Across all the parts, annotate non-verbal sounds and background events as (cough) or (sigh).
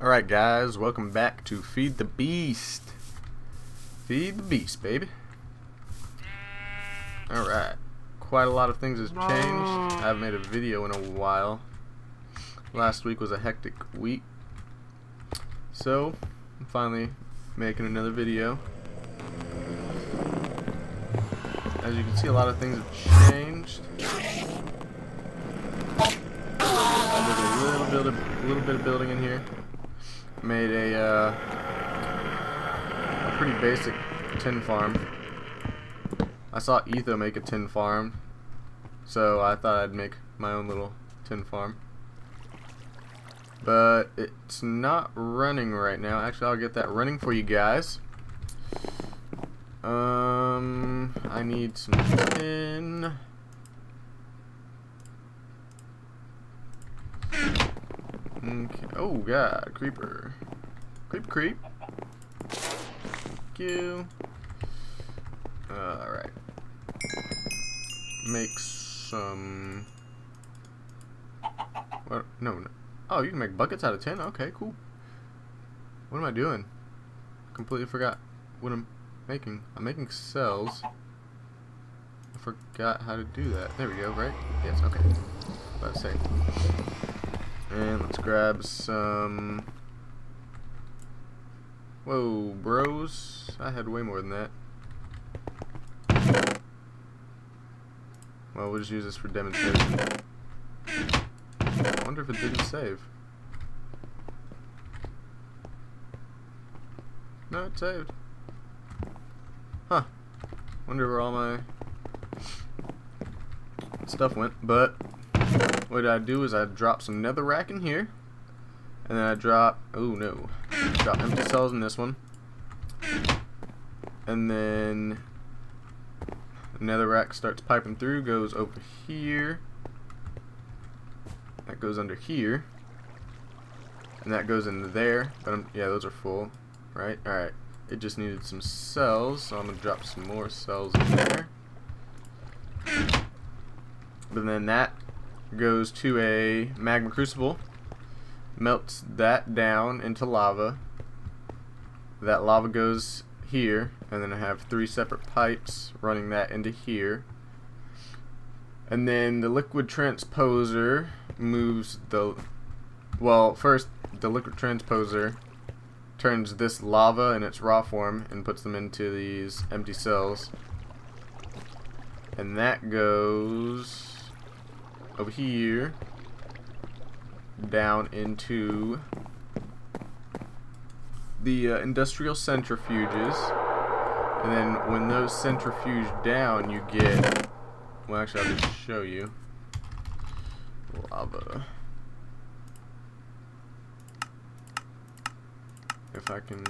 Alright guys, welcome back to Feed the Beast. Feed the Beast, baby. Alright. Quite a lot of things has changed. I haven't made a video in a while. Last week was a hectic week. So, I'm finally making another video. As you can see, a lot of things have changed. I did a little bit of, little bit of building in here made a, uh, a pretty basic tin farm. I saw Etho make a tin farm, so I thought I'd make my own little tin farm. But it's not running right now. Actually, I'll get that running for you guys. Um, I need some tin. Okay. Oh god, creeper. Creep, creep. Thank you. Alright. Make some... What? No, no. Oh, you can make buckets out of tin? Okay, cool. What am I doing? Completely forgot what I'm making. I'm making cells. I forgot how to do that. There we go, right? Yes, okay. Let's say. And let's grab some... Whoa, bros. I had way more than that. Well, we'll just use this for demonstration. I wonder if it didn't save. No, it saved. Huh. Wonder where all my stuff went, but what I do is I drop some nether netherrack in here, and then I drop, oh no, drop empty cells in this one, and then nether netherrack starts piping through, goes over here, that goes under here, and that goes into there, but I'm, yeah, those are full, right, alright, it just needed some cells, so I'm going to drop some more cells in there, but then that goes to a magma crucible, melts that down into lava. That lava goes here, and then I have three separate pipes running that into here. And then the liquid transposer moves the, well, first the liquid transposer turns this lava in its raw form and puts them into these empty cells. And that goes over here down into the uh, industrial centrifuges. And then when those centrifuge down you get well actually I'll just show you. Lava. If I can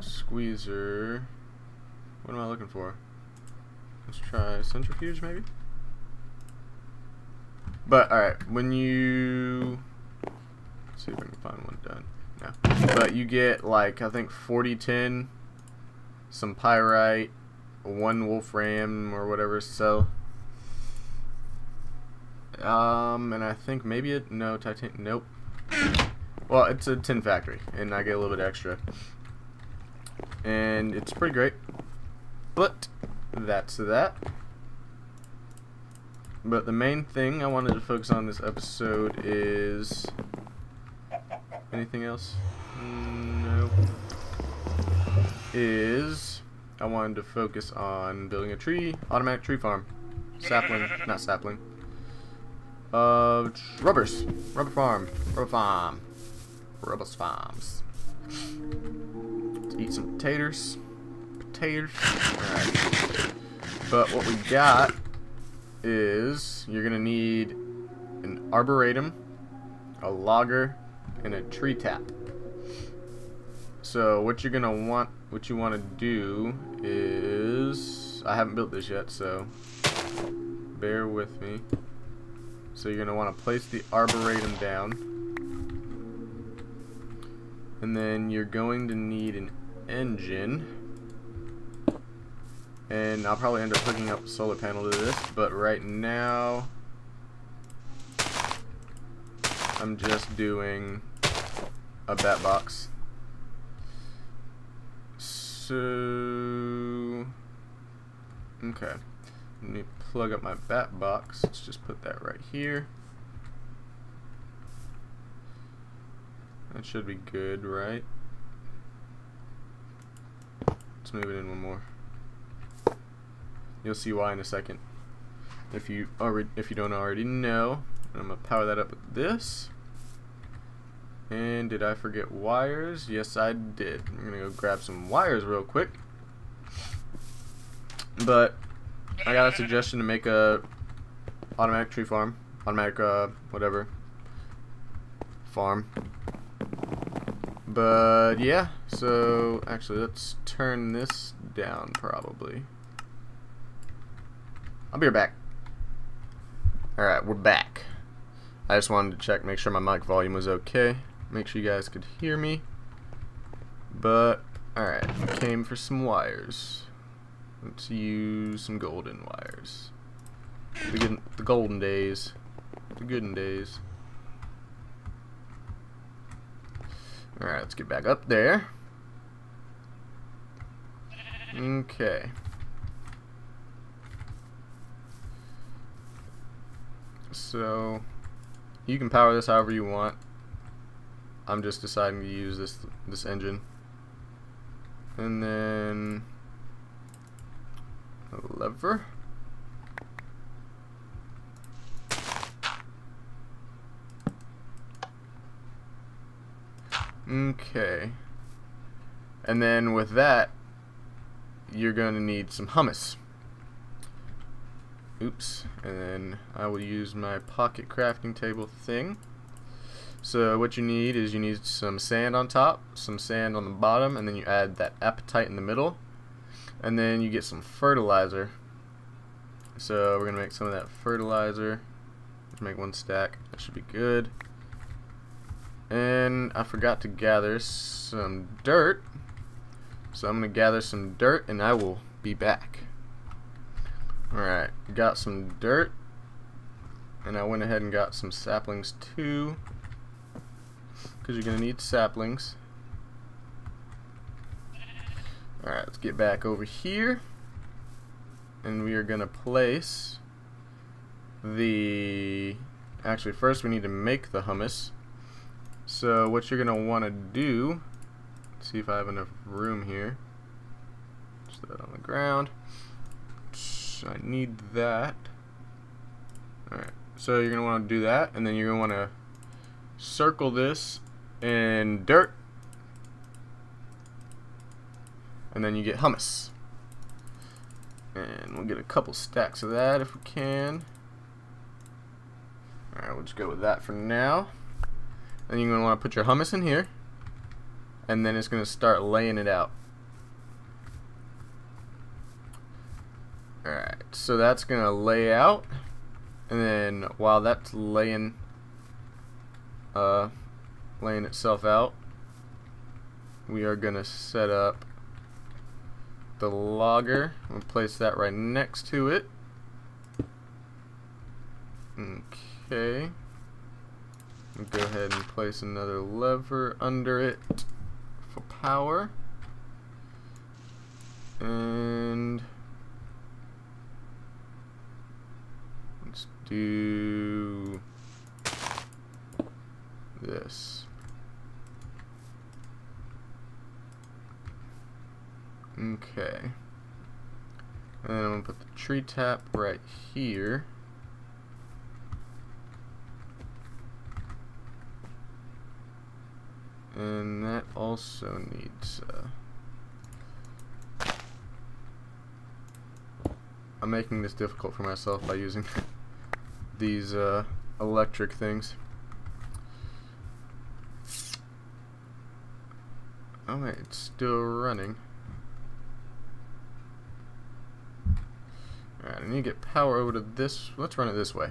squeezer what am I looking for Let's try centrifuge maybe. But alright, when you let's see if I can find one done. No. But you get like I think 40 tin, some pyrite, one wolfram or whatever so Um and I think maybe it no titan nope. Well, it's a tin factory and I get a little bit extra. And it's pretty great. But that's that. But the main thing I wanted to focus on this episode is... Anything else? No. Is... I wanted to focus on building a tree, automatic tree farm. Sapling, not sapling. Uh, rubbers. Rubber farm. Rubber farm. Rubber farms. Let's eat some taters potatoes. Alright. But what we got is you're gonna need an arboretum, a logger, and a tree tap. So what you're gonna want, what you want to do is, I haven't built this yet, so bear with me. So you're gonna want to place the arboretum down, and then you're going to need an engine and I'll probably end up hooking up a solar panel to this but right now I'm just doing a bat box. So, okay. Let me plug up my bat box. Let's just put that right here. That should be good, right? Let's move it in one more. You'll see why in a second. If you already, if you don't already know, I'm gonna power that up with this. And did I forget wires? Yes, I did. I'm gonna go grab some wires real quick. But I got a suggestion to make a automatic tree farm, automatic uh, whatever farm. But yeah, so actually let's turn this down probably. I'll be right back. Alright, we're back. I just wanted to check, make sure my mic volume was okay. Make sure you guys could hear me. But, alright, came for some wires. Let's use some golden wires. The, good, the golden days. The gooden days. Alright, let's get back up there. Okay. So, you can power this however you want. I'm just deciding to use this this engine. And then a lever. Okay. And then with that, you're going to need some hummus. Oops. And then I will use my pocket crafting table thing. So what you need is you need some sand on top, some sand on the bottom, and then you add that apatite in the middle. And then you get some fertilizer. So we're to make some of that fertilizer. Make one stack. That should be good. And I forgot to gather some dirt. So I'm to gather some dirt and I will be back. Alright, got some dirt. And I went ahead and got some saplings too because you're going to need saplings. Alright, let's get back over here. And we are going to place the... Actually, first we need to make the hummus. So what you're going to want to do... see if I have enough room here. Just that on the ground. I need that. Alright, so you're going to want to do that, and then you're going to want to circle this and dirt. And then you get hummus. And we'll get a couple stacks of that if we can. Alright, we'll just go with that for now. And you're going to want to put your hummus in here. And then it's going to start laying it out. Alright, so that's going to lay out. And then while that's laying uh, laying itself out. We are going to set up the logger. We'll place that right next to it. Okay. Go ahead and place another lever under it for power. And let's do this. Okay. And then I'm going to put the tree tap right here. And that also needs... Uh, I'm making this difficult for myself by using (laughs) these uh, electric things. Oh wait, it's still running. Alright, I need to get power over to this. Let's run it this way.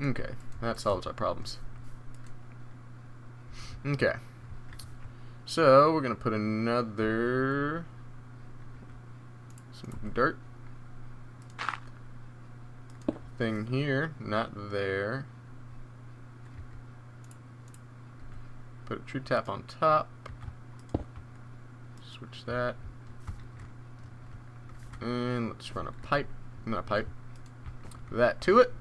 Okay, that solves our problems. Okay. So, we're going to put another... some dirt thing here, not there. Put a tree tap on top. Switch that. And let's run a pipe, not a pipe, that to it.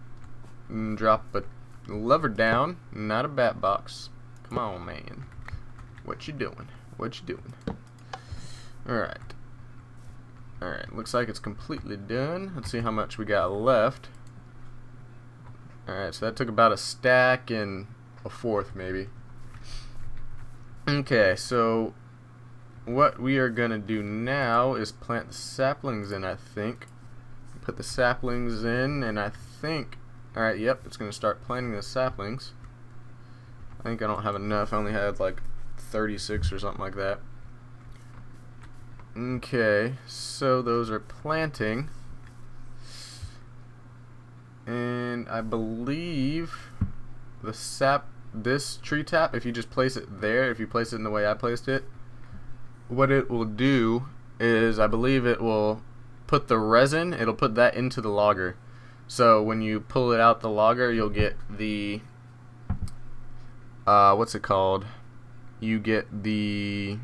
And drop a lever down, not a bat box. Come on, man. What you doing? What you doing? Alright. Alright, looks like it's completely done. Let's see how much we got left. Alright, so that took about a stack and a fourth, maybe. Okay, so what we are going to do now is plant the saplings in, I think. Put the saplings in, and I think... Alright, yep, it's going to start planting the saplings. I think I don't have enough. I only had like 36 or something like that. Okay, so those are planting. And I believe the sap, this tree tap, if you just place it there, if you place it in the way I placed it, what it will do is I believe it will put the resin, it'll put that into the logger. So when you pull it out the logger, you'll get the, uh, what's it called? You get the,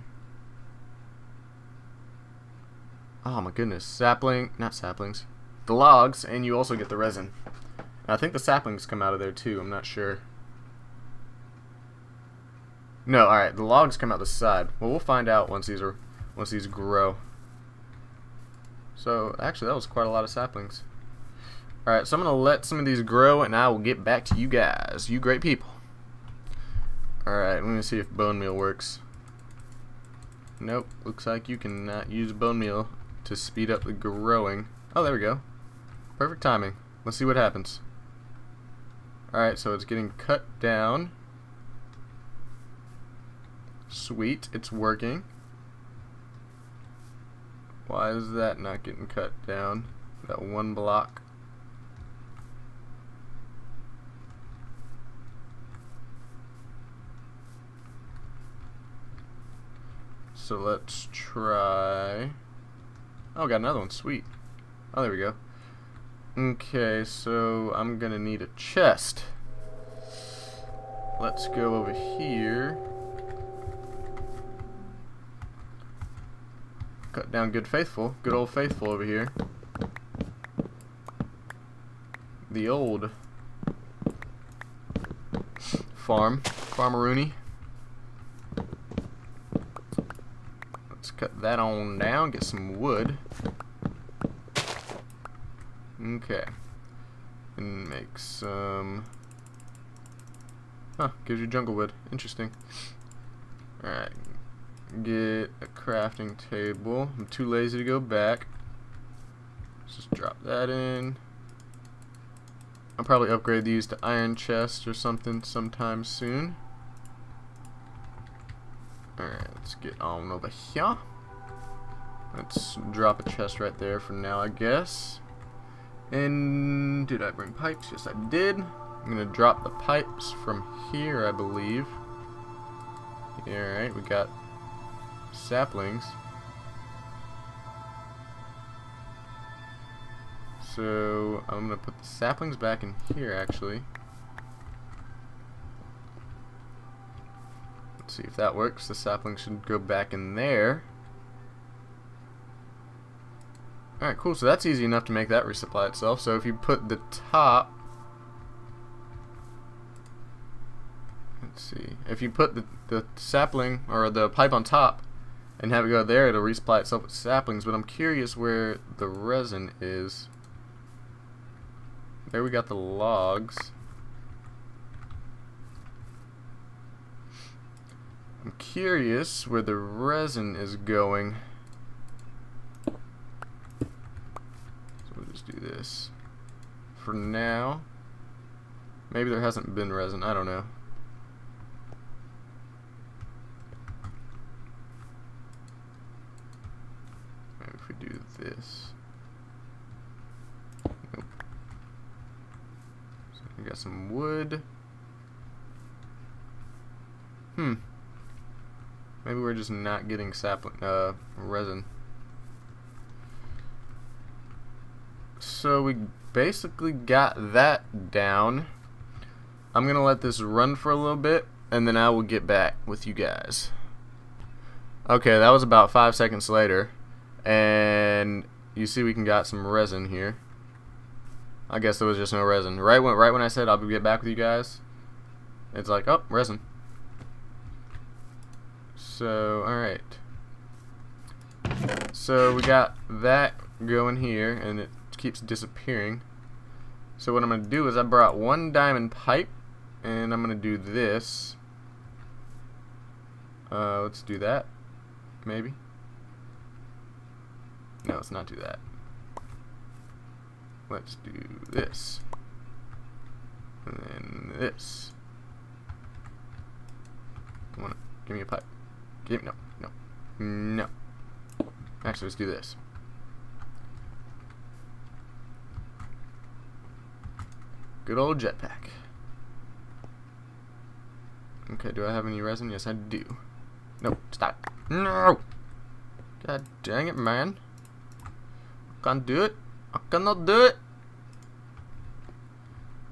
oh my goodness, sapling, not saplings, the logs, and you also get the resin. I think the saplings come out of there too, I'm not sure. No, alright, the logs come out the side. Well, we'll find out once these are once these grow. So, actually, that was quite a lot of saplings. Alright, so I'm going to let some of these grow, and I will get back to you guys. You great people. Alright, let me see if bone meal works. Nope, looks like you cannot use bone meal to speed up the growing. Oh, there we go. Perfect timing. Let's see what happens. Alright, so it's getting cut down. Sweet, it's working. Why is that not getting cut down? That one block. So let's try... Oh, got another one. Sweet. Oh, there we go. Okay, so I'm gonna need a chest. Let's go over here. Cut down good faithful. Good old faithful over here. The old farm. Farmeroony. Let's cut that on down. Get some wood. Okay. And make some... Huh, gives you jungle wood. Interesting. Alright, get a crafting table. I'm too lazy to go back. Let's just drop that in. I'll probably upgrade these to iron chest or something sometime soon. Alright, let's get on over here. Let's drop a chest right there for now, I guess. And did I bring pipes? Yes, I did. I'm going to drop the pipes from here, I believe. Alright, we got saplings. So I'm going to put the saplings back in here actually. Let's see if that works. The saplings should go back in there. Alright, cool. So that's easy enough to make that resupply itself. So if you put the top let's see. If you put the, the sapling or the pipe on top and have it go there, it'll resupply itself with saplings. But I'm curious where the resin is. There we got the logs. I'm curious where the resin is going. So we'll just do this. For now. Maybe there hasn't been resin, I don't know. Maybe if we do this. Nope. So we got some wood. Hmm. Maybe we're just not getting sapling, uh, resin. So we basically got that down. I'm gonna let this run for a little bit and then I will get back with you guys. Okay, that was about five seconds later, and you see we can got some resin here. I guess there was just no resin. Right when right when I said I'll get back with you guys, it's like, oh, resin. So, alright. So we got that going here, and it keeps disappearing. So what I'm going to do is I brought one diamond pipe, and I'm going to do this. Uh, let's do that, maybe. No, let's not do that. Let's do this. And then this. Give me a pipe. Give no, no, no. Actually, let's do this. Good old jetpack. Okay, do I have any resin? Yes, I do. No, stop. No! God dang it, man. I can't do it. I cannot do it.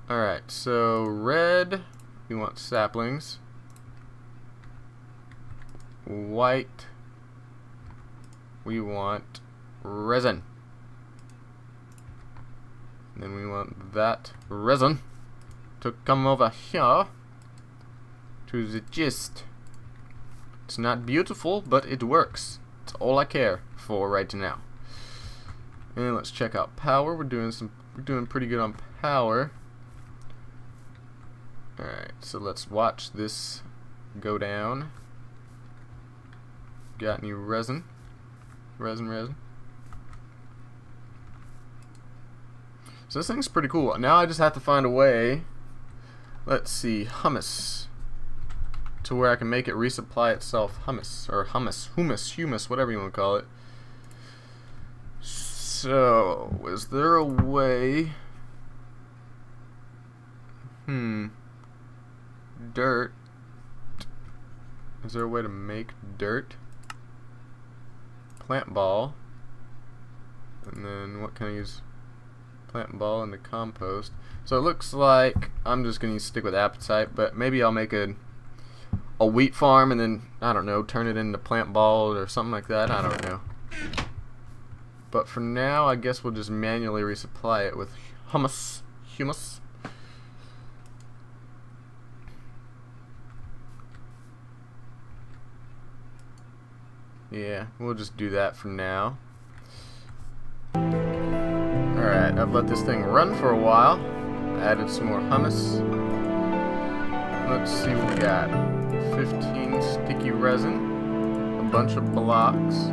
Alright, so red, we want saplings. White, we want resin. Then we want that resin to come over here to the gist. It's not beautiful, but it works. It's all I care for right now. And let's check out power. We're doing some we're doing pretty good on power. Alright, so let's watch this go down. Got any resin? Resin, resin. So this thing's pretty cool. Now I just have to find a way, let's see, hummus, to where I can make it resupply itself hummus, or hummus, humus, humus, whatever you want to call it. So, is there a way, hmm, dirt, is there a way to make dirt? Plant ball, and then what can I use? Plant ball in the compost. So it looks like I'm just going to stick with apatite, but maybe I'll make a a wheat farm and then, I don't know, turn it into plant ball or something like that. I don't know. But for now, I guess we'll just manually resupply it with humus. Humus. Yeah, we'll just do that for now. Alright, I've let this thing run for a while. Added some more hummus. Let's see what we got. 15 sticky resin. A bunch of blocks.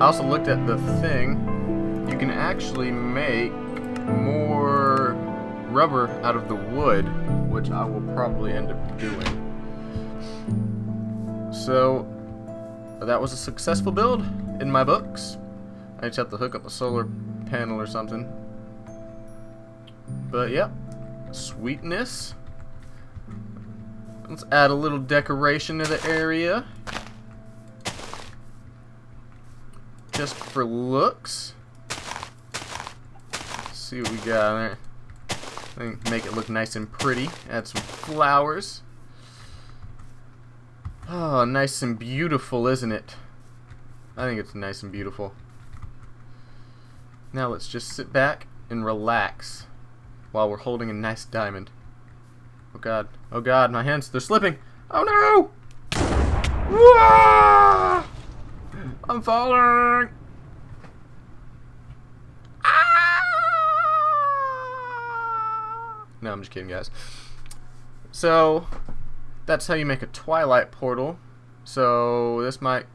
I also looked at the thing. You can actually make more rubber out of the wood, which I will probably end up doing. So, that was a successful build in my books. I just have to hook up a solar panel or something. But yeah, sweetness. Let's add a little decoration to the area. Just for looks. Let's see what we got there. Make it look nice and pretty. Add some flowers. Oh, nice and beautiful, isn't it? I think it's nice and beautiful. Now let's just sit back and relax while we're holding a nice diamond. Oh god. Oh god, my hands, they're slipping. Oh no! Whoa! I'm falling! Ah! No, I'm just kidding, guys. So, that's how you make a twilight portal. So, this might...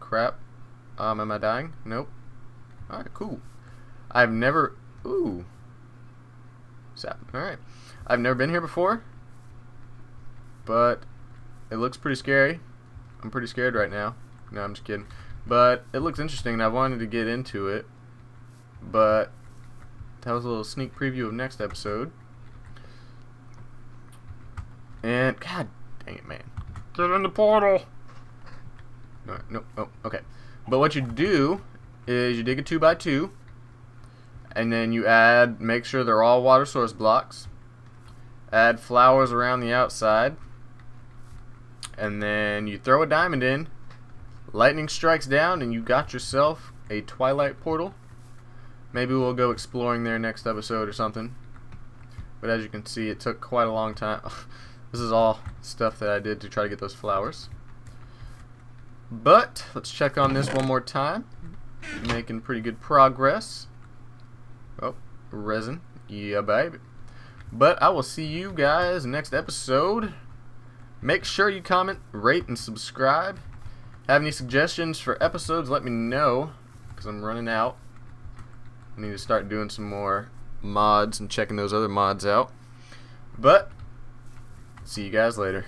Crap. Um, am I dying? Nope. Alright, cool. I've never... Ooh. Sap. Alright. I've never been here before. But it looks pretty scary. I'm pretty scared right now. No, I'm just kidding. But it looks interesting and I wanted to get into it. But that was a little sneak preview of next episode. And god dang it, man. Get in the portal. No, no, oh, okay. But what you do is you dig a 2 by 2 and then you add make sure they're all water source blocks add flowers around the outside and then you throw a diamond in, lightning strikes down, and you got yourself a Twilight Portal. Maybe we'll go exploring there next episode or something. But as you can see, it took quite a long time. (laughs) this is all stuff that I did to try to get those flowers. But, let's check on this one more time. Making pretty good progress. Oh, resin. Yeah, baby. But I will see you guys next episode. Make sure you comment, rate, and subscribe. Have any suggestions for episodes, let me know. Because I'm running out. I need to start doing some more mods and checking those other mods out. But, see you guys later.